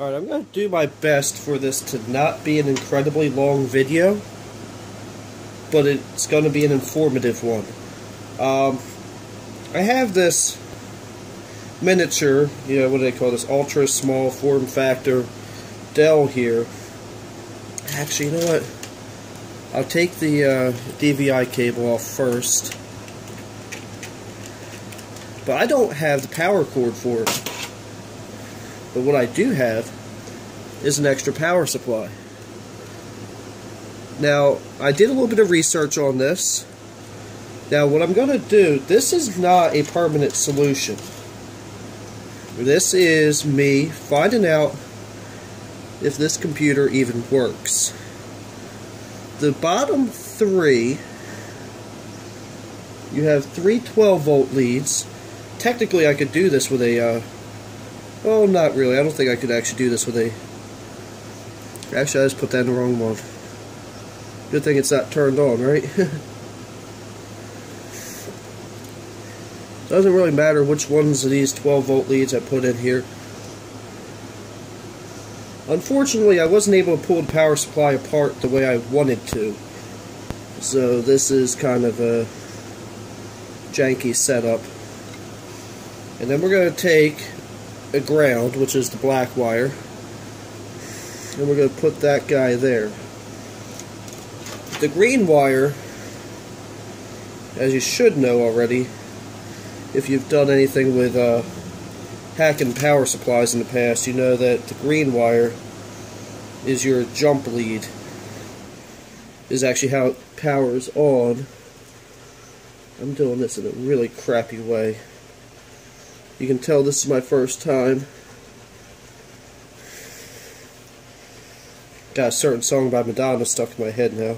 Alright, I'm going to do my best for this to not be an incredibly long video, but it's going to be an informative one. Um, I have this miniature, you know, what do they call this, ultra small form factor Dell here. Actually, you know what? I'll take the uh, DVI cable off first. But I don't have the power cord for it. But what I do have is an extra power supply. Now, I did a little bit of research on this. Now, what I'm going to do, this is not a permanent solution. This is me finding out if this computer even works. The bottom three, you have three 12 volt leads. Technically, I could do this with a uh, well, not really. I don't think I could actually do this with a... Actually, I just put that in the wrong one. Good thing it's not turned on, right? Doesn't really matter which ones of these 12 volt leads I put in here. Unfortunately, I wasn't able to pull the power supply apart the way I wanted to. So this is kind of a janky setup. And then we're going to take a ground, which is the black wire. And we're going to put that guy there. The green wire, as you should know already, if you've done anything with uh, hacking power supplies in the past, you know that the green wire is your jump lead. Is actually how it powers on. I'm doing this in a really crappy way. You can tell this is my first time. Got a certain song by Madonna stuck in my head now.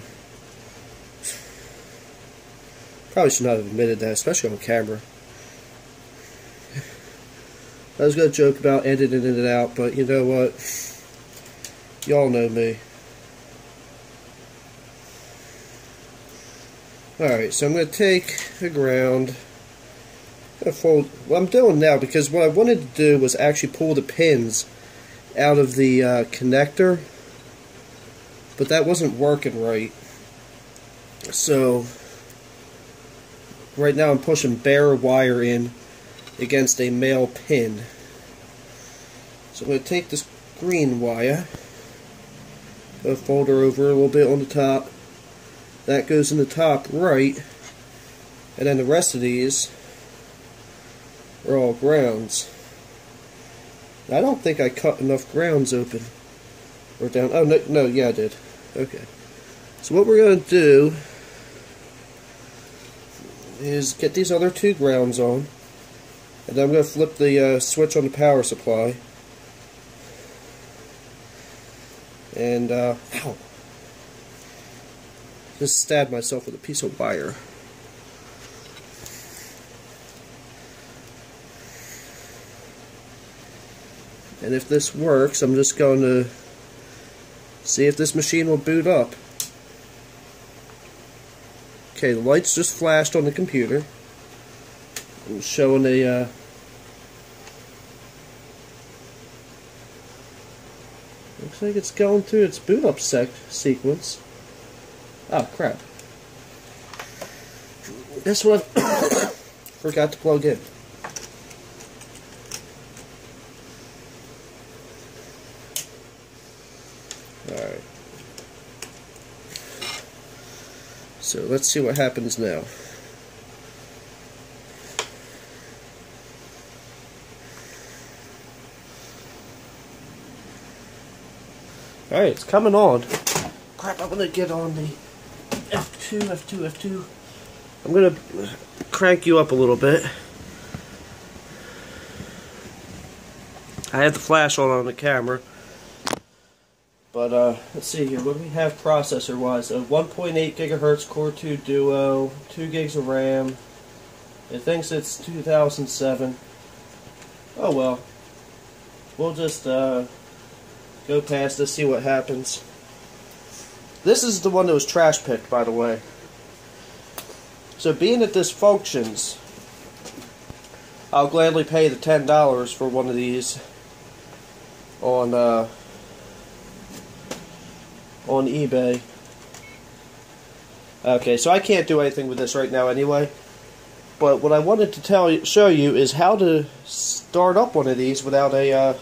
Probably should not have admitted that, especially on camera. I was going to joke about editing it out, but you know what? Y'all know me. Alright, so I'm going to take the ground fold what I'm doing now because what I wanted to do was actually pull the pins out of the uh, connector but that wasn't working right so right now I'm pushing bare wire in against a male pin so I'm going to take this green wire fold her over a little bit on the top that goes in the top right and then the rest of these are all grounds. I don't think I cut enough grounds open. Or down. Oh, no, no, yeah, I did. Okay. So what we're going to do is get these other two grounds on. And I'm going to flip the uh, switch on the power supply. And, uh, ow. Just stabbed myself with a piece of wire. And if this works, I'm just going to see if this machine will boot up. Okay, the lights just flashed on the computer. I'm showing a uh, looks like it's going through its boot up sec sequence. Oh crap. What I forgot to plug in. So let's see what happens now. Alright, it's coming on. Crap, I'm gonna get on the F2, F2, F2. I'm gonna crank you up a little bit. I have the flash on on the camera. But uh, let's see here. What do we have processor wise? A 1.8 gigahertz Core 2 Duo, 2 gigs of RAM. It thinks it's 2007. Oh well. We'll just uh, go past this, see what happens. This is the one that was trash picked, by the way. So being that this functions, I'll gladly pay the $10 for one of these on uh, on eBay. Okay, so I can't do anything with this right now anyway. But what I wanted to tell you, show you is how to start up one of these without a uh,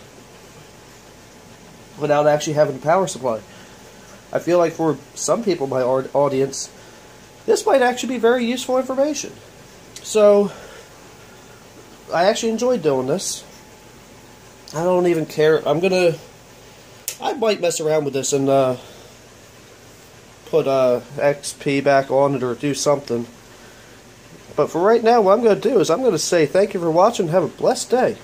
without actually having a power supply. I feel like for some people my audience, this might actually be very useful information. So, I actually enjoyed doing this. I don't even care. I'm gonna. I might mess around with this and uh, put uh, XP back on it or do something. But for right now, what I'm going to do is I'm going to say thank you for watching. Have a blessed day.